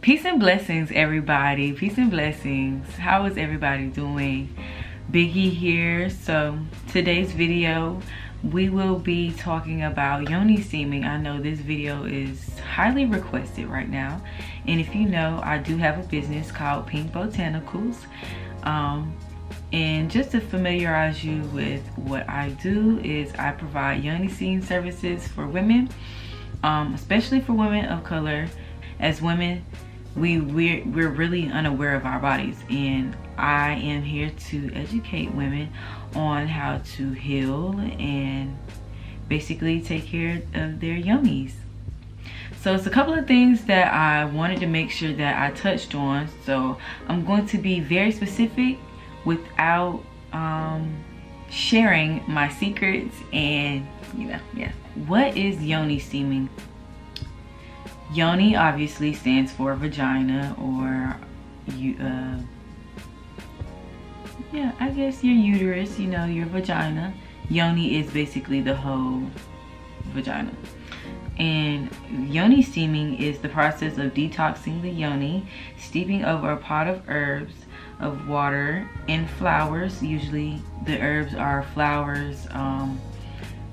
Peace and blessings, everybody. Peace and blessings. How is everybody doing? Biggy here. So today's video, we will be talking about yoni steaming. I know this video is highly requested right now. And if you know, I do have a business called Pync Botanicals. Um, and just to familiarize you with what I do is I provide yoni steam services for women, um, especially for women of color. As women, we we're, we're really unaware of our bodies. And i am here to educate women on how to heal and basically take care of their yummies. So it's a couple of things that i wanted to make sure that i touched on. So i'm going to be very specific without um, sharing my secrets and you know yeah. What is yoni steaming Yoni obviously stands for vagina or you uh yeah, I guess your uterus, you know, your vagina. Yoni is basically the whole vagina. And yoni steaming is the process of detoxing the yoni, steeping over a pot of herbs, of water, and flowers. Usually the herbs are flowers, um,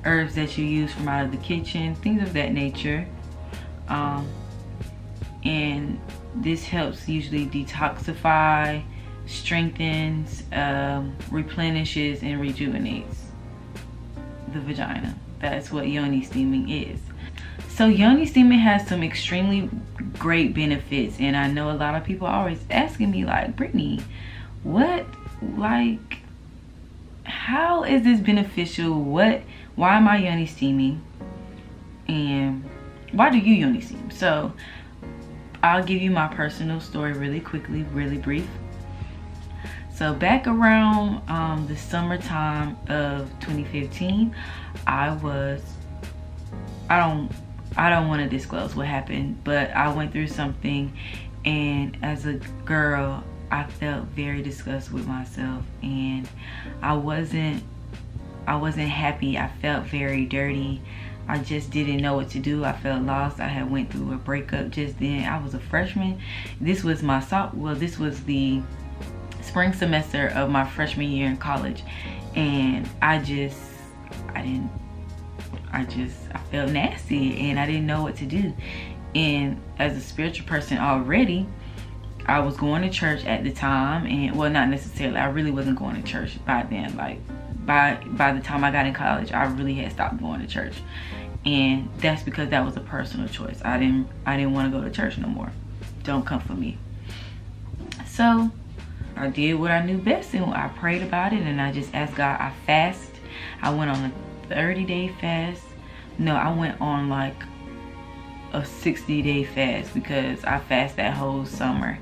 herbs that you use from out of the kitchen, things of that nature um, and this helps usually detoxify strengthens um, replenishes and rejuvenates the vagina. That's what yoni steaming is. So yoni steaming has some extremely great benefits and i know a lot of people are always asking me like brittany what like how is this beneficial? What why am i yoni steaming? And why do you yoni steam? So I'll give you my personal story really quickly, really brief. So back around um, the summertime of 2015, I was, I don't, I don't want to disclose what happened, but I went through something and as a girl, I felt very disgusted with myself and I wasn't, I wasn't happy. I felt very dirty. I just didn't know what to do. I felt lost. I had went through a breakup just then. I was a freshman. This was my well, this was the spring semester of my freshman year in college. And I just, I didn't, I just, I felt nasty and I didn't know what to do. And as a spiritual person already, I was going to church at the time and well not necessarily I really wasn't going to church by then like by by the time I got in college, I really had stopped going to church. And that's because that was a personal choice. I didn't I didn't want to go to church no more. Don't come for me. So I did what I knew best and I prayed about it and I just asked God, I fast. I went on a 30 day fast. No, I went on like a 60 day fast because I fast that whole summer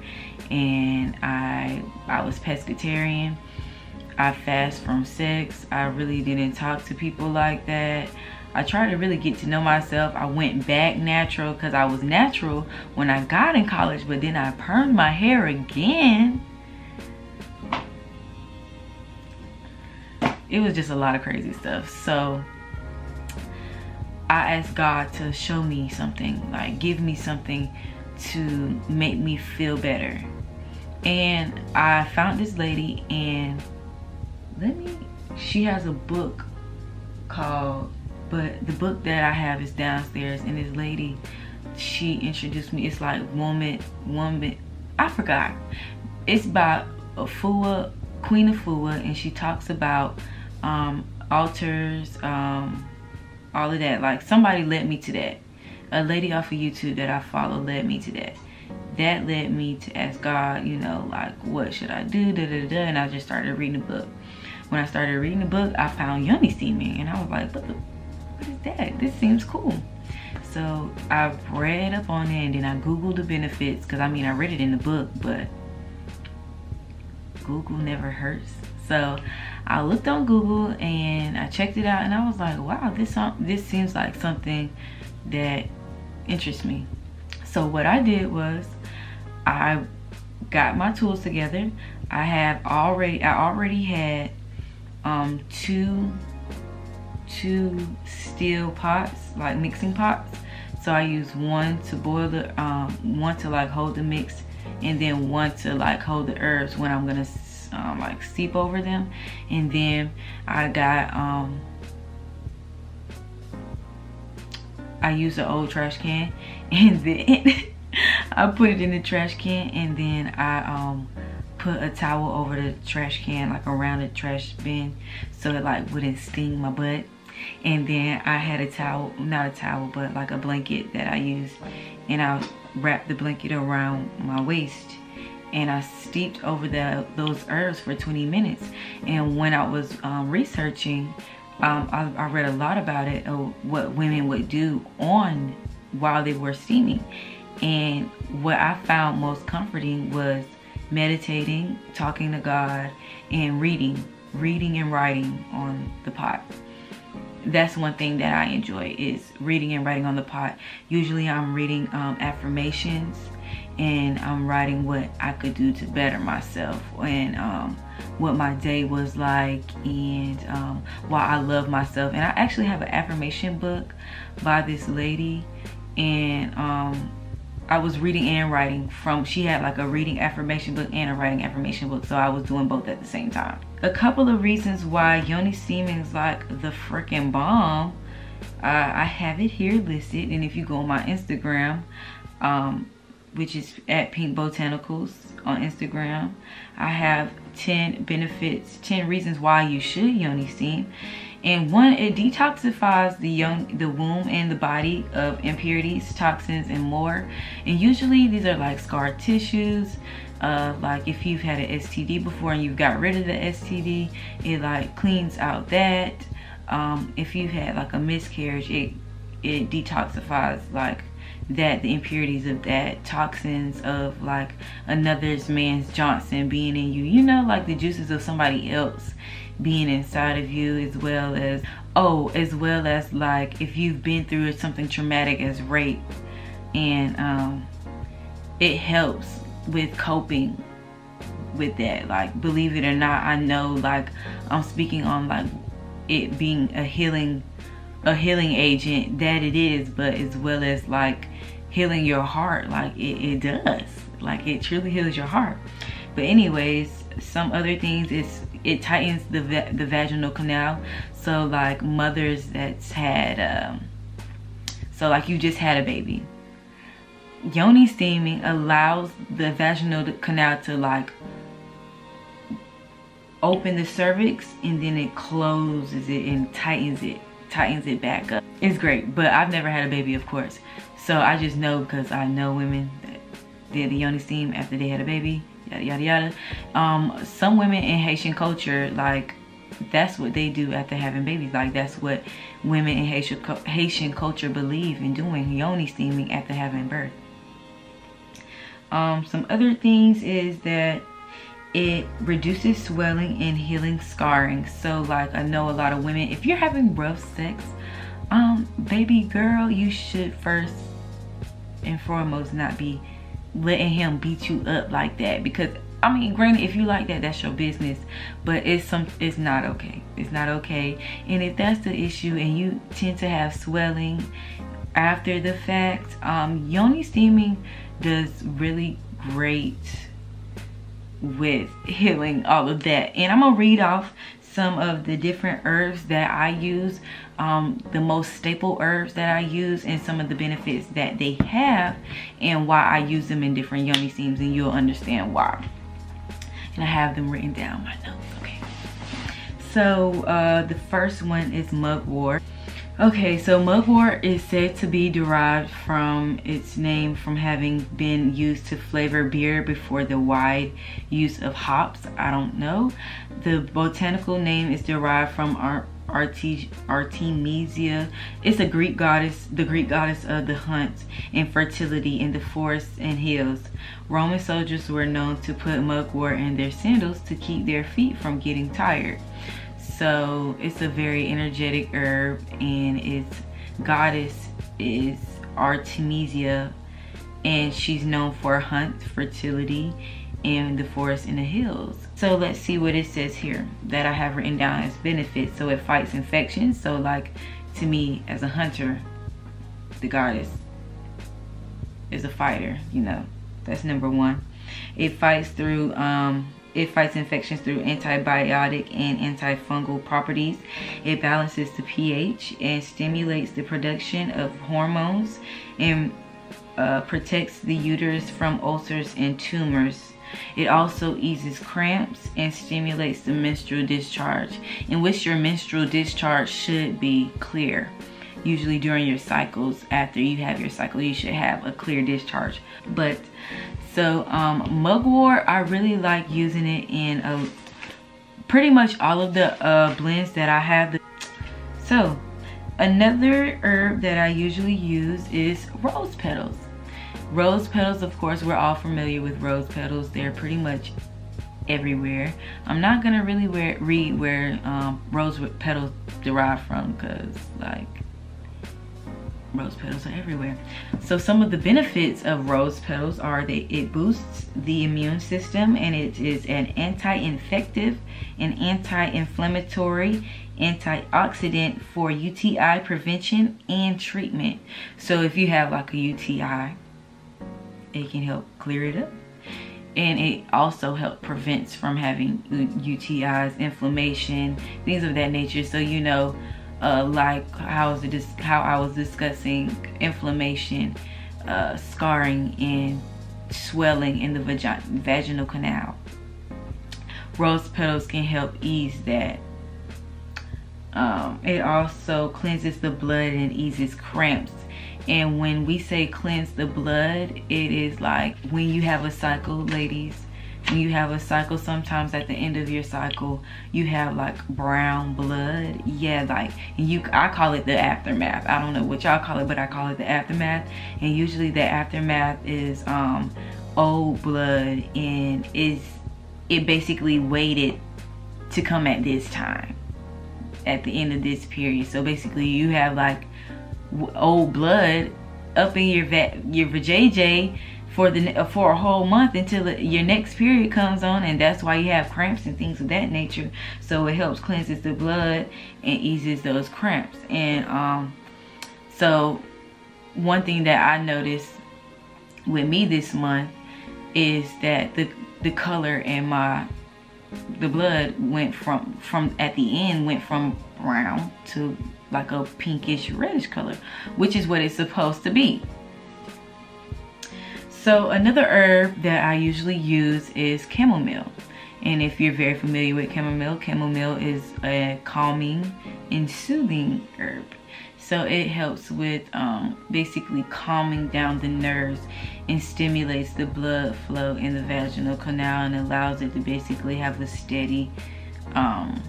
and I I was pescatarian I fast from sex. I really didn't talk to people like that. I tried to really get to know myself. I went back natural because I was natural when I got in college, but then I permed my hair again. It was just a lot of crazy stuff. So I asked God to show me something, like give me something to make me feel better. And I found this lady and let me she has a book called but the book that i have is downstairs and this lady she introduced me. It's like woman woman i forgot. It's by afua queen afua and she talks about um altars um all of that. Like somebody led me to that. A lady off of youtube that i follow led me to that. That led me to ask god you know like what should i do? Da, da, da, and i just started reading the book. When I started reading the book, I found Yoni Steaming and I was like, what, the, is that? This seems cool. So I read up on it and then I Googled the benefits because I mean, I read it in the book, but Google never hurts. So I looked on Google and I checked it out and I was like, wow, this, this seems like something that interests me. So what I did was I got my tools together. I have already, I already had um, two two steel pots, like mixing pots. So I use one to boil the, um, one to like hold the mix and then one to like hold the herbs when I'm gonna um, like steep over them. And then I got, um, I use an old trash can and then I put it in the trash can and then I um put a towel over the trash can like around the trash bin so it like wouldn't sting my butt and then I had a towel not a towel but like a blanket that I used. And I wrapped the blanket around my waist. And I steeped over the those herbs for 20 minutes. And when I was um, researching um, I, I, read a lot about it what women would do on while they were steaming. And what I found most comforting was meditating talking to God and reading reading and writing on the pot that's one thing that I enjoy is reading and writing on the pot. Usually I'm reading um, affirmations and I'm writing what I could do to better myself and um, what my day was like and um, why I love myself. And I actually have an affirmation book by this lady and um, I was reading and writing from, she had like a reading affirmation book and a writing affirmation book. So I was doing both at the same time. A couple of reasons why Yoni Steaming is like the freaking bomb. Uh, I have it here listed. And if you go on my Instagram, um, which is at Pync Botanicals on Instagram, I have 10 benefits, 10 reasons why you should Yoni Steam and one it detoxifies the young the womb and the body of impurities toxins and more. And usually these are like scar tissues. Uh, like if you've had an STD before and you've got rid of the STD it like cleans out that. Um, if you've had like a miscarriage it it detoxifies like that the impurities of that toxins of like another man's Johnson being in you. You know like the juices of somebody else being inside of you as well as oh as well as like if you've been through something traumatic as rape. And um it helps with coping with that. Like believe it or not i know like i'm speaking on like it being a healing a healing agent that it is but as well as like healing your heart like it, it does. Like it truly heals your heart. But anyways some other things is it tightens the the vaginal canal. So like mothers that's had um, so like you just had a baby. Yoni steaming allows the vaginal canal to like open the cervix and then it closes it and tightens it tightens it back up. It's great but i've never had a baby of course. So i just know because i know women that did the yoni steam after they had a baby yada yada yada. Um some women in haitian culture like that's what they do after having babies. Like that's what women in haitian, haitian culture believe in doing. Yoni steaming after having birth. Um some other things is that it reduces swelling and healing scarring. So like i know a lot of women if you're having rough sex um baby girl you should first and foremost not be letting him beat you up like that because I mean, granted, if you like that, that's your business, but it's some, it's not okay. It's not okay. And if that's the issue and you tend to have swelling after the fact, um, yoni steaming does really great with healing all of that. And I'm gonna read off some of the different herbs that I use, um, the most staple herbs that I use and some of the benefits that they have and why I use them in different yoni steams and you'll understand why. And I have them written down my notes, okay. So uh, the first one is mugwort. Okay, so mugwort is said to be derived from its name from having been used to flavor beer before the wide use of hops. I don't know. The botanical name is derived from Ar Artemisia. It's a Greek goddess, the Greek goddess of the hunt and fertility in the forests and hills. Roman soldiers were known to put mugwort in their sandals to keep their feet from getting tired so it's a very energetic herb and its goddess is artemisia and she's known for hunt fertility in the forest and the hills so let's see what it says here that i have written down as benefits so it fights infections so like to me as a hunter the goddess is a fighter, you know. That's number one. It fights through um, it fights infections through antibiotic and antifungal properties. It balances the pH and stimulates the production of hormones and uh, protects the uterus from ulcers and tumors. It also eases cramps and stimulates the menstrual discharge, in which your menstrual discharge should be clear. Usually during your cycles, after you have your cycle, you should have a clear discharge. But so um, mugwort, I really like using it in a, pretty much all of the uh, blends that I have. So another herb that I usually use is rose petals. Rose petals, of course, we're all familiar with rose petals. They're pretty much everywhere. I'm not gonna really wear, read where um, rose petals derive from because like rose petals are everywhere. So some of the benefits of rose petals are that it boosts the immune system and it is an anti-infective and anti-inflammatory antioxidant for UTI prevention and treatment. So if you have like a UTI, it can help clear it up. And it also helps prevents from having UTIs, inflammation, things of that nature. So you know, uh, like how, was how I was discussing inflammation, uh, scarring, and swelling in the vaginal canal. Rose petals can help ease that. Um, it also cleanses the blood and eases cramps. And when we say cleanse the blood, it is like when you have a cycle, ladies, when you have a cycle sometimes at the end of your cycle you have like brown blood. Yeah like you i call it the aftermath. I don't know what y'all call it but i call it the aftermath. And usually the aftermath is um old blood and is it basically waited to come at this time at the end of this period. So basically you have like old blood up in your vet your vajayjay for the for a whole month until your next period comes on and that's why you have cramps and things of that nature. So it helps cleanses the blood and eases those cramps. And um so one thing that i noticed with me this month is that the the color in my the blood went from from at the end went from brown to like a pinkish reddish color which is what it's supposed to be so another herb that I usually use is chamomile. And if you're very familiar with chamomile, chamomile is a calming and soothing herb. So it helps with um, basically calming down the nerves and stimulates the blood flow in the vaginal canal and allows it to basically have a steady um,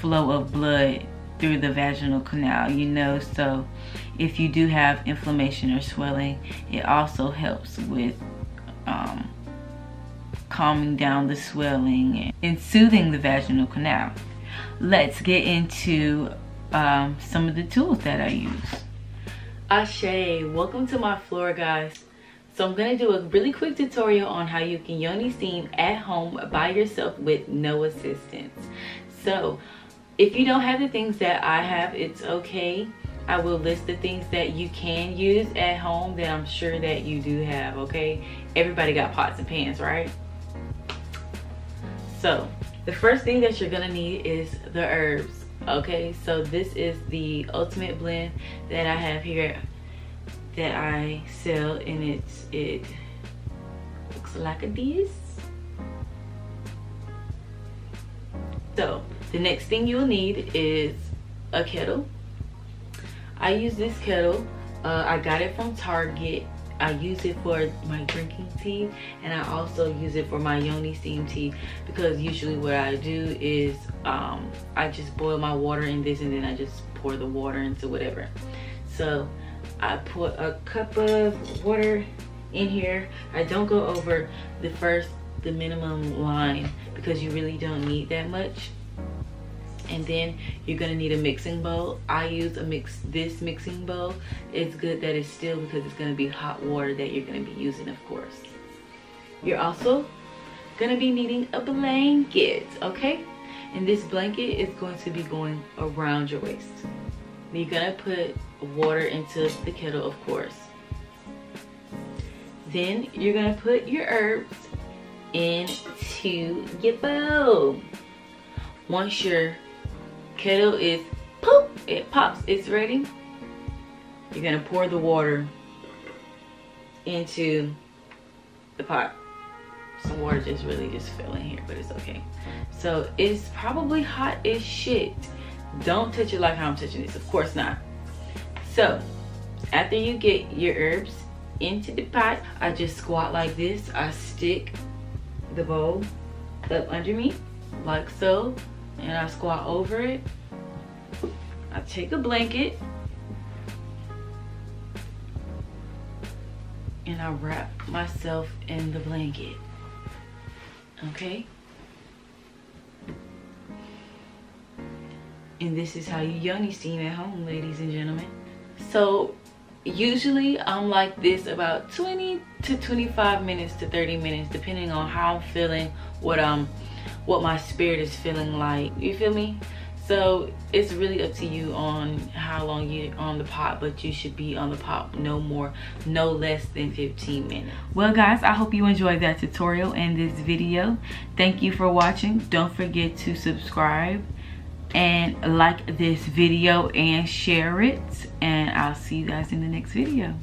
flow of blood through the vaginal canal, you know. So if you do have inflammation or swelling, it also helps with um, calming down the swelling and soothing the vaginal canal. Let's get into um, some of the tools that I use. Ashe, welcome to my floor guys. So I'm gonna do a really quick tutorial on how you can yoni steam at home by yourself with no assistance. So if you don't have the things that I have, it's okay. I will list the things that you can use at home that I'm sure that you do have, okay? Everybody got pots and pans, right? So, the first thing that you're gonna need is the herbs, okay? So this is the ultimate blend that I have here that I sell and it's, it looks like a this. So, the next thing you'll need is a kettle. I use this kettle. Uh, I got it from Target. I use it for my drinking tea and I also use it for my yoni steam tea because usually what I do is um, I just boil my water in this and then I just pour the water into whatever. So I put a cup of water in here. I don't go over the first, the minimum line because you really don't need that much and then you're gonna need a mixing bowl. I use a mix this mixing bowl. It's good that it's still because it's gonna be hot water that you're gonna be using of course. You're also gonna be needing a blanket okay? And this blanket is going to be going around your waist. You're gonna put water into the kettle of course. Then you're gonna put your herbs into your bowl. Once your kettle is poop, it pops, it's ready. You're gonna pour the water into the pot. Some water just really just fell in here, but it's okay. So it's probably hot as shit. Don't touch it like how I'm touching this, of course not. So after you get your herbs into the pot, I just squat like this. I stick the bowl up under me like so and I squat over it. I take a blanket and I wrap myself in the blanket. Okay? And this is how you yoni steam at home, ladies and gentlemen. So usually I'm like this about 20 to 25 minutes to 30 minutes depending on how I'm feeling what I'm what my spirit is feeling like. You feel me? So it's really up to you on how long you're on the pot but you should be on the pot no more no less than 15 minutes. Well guys i hope you enjoyed that tutorial and this video. Thank you for watching. Don't forget to subscribe and like this video and share it. And I'll see you guys in the next video.